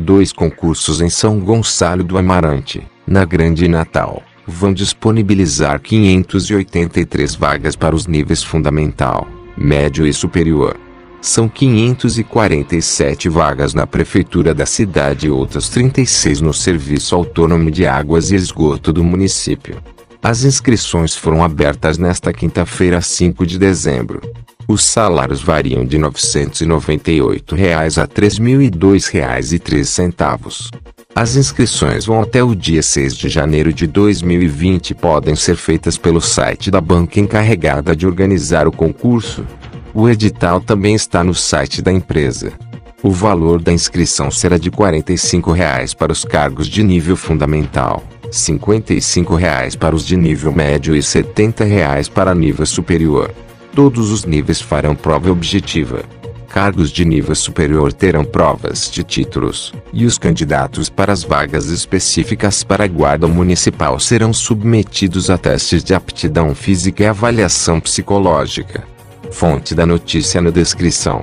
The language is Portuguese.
Dois concursos em São Gonçalo do Amarante, na Grande Natal, vão disponibilizar 583 vagas para os níveis fundamental, médio e superior. São 547 vagas na prefeitura da cidade e outras 36 no Serviço Autônomo de Águas e Esgoto do município. As inscrições foram abertas nesta quinta-feira, 5 de dezembro. Os salários variam de 998 reais a R$ 3.002,03. As inscrições vão até o dia 6 de janeiro de 2020 e podem ser feitas pelo site da banca encarregada de organizar o concurso. O edital também está no site da empresa. O valor da inscrição será de 45 reais para os cargos de nível fundamental, 55 reais para os de nível médio e 70 reais para nível superior. Todos os níveis farão prova objetiva. Cargos de nível superior terão provas de títulos, e os candidatos para as vagas específicas para a Guarda Municipal serão submetidos a testes de aptidão física e avaliação psicológica. Fonte da notícia na descrição.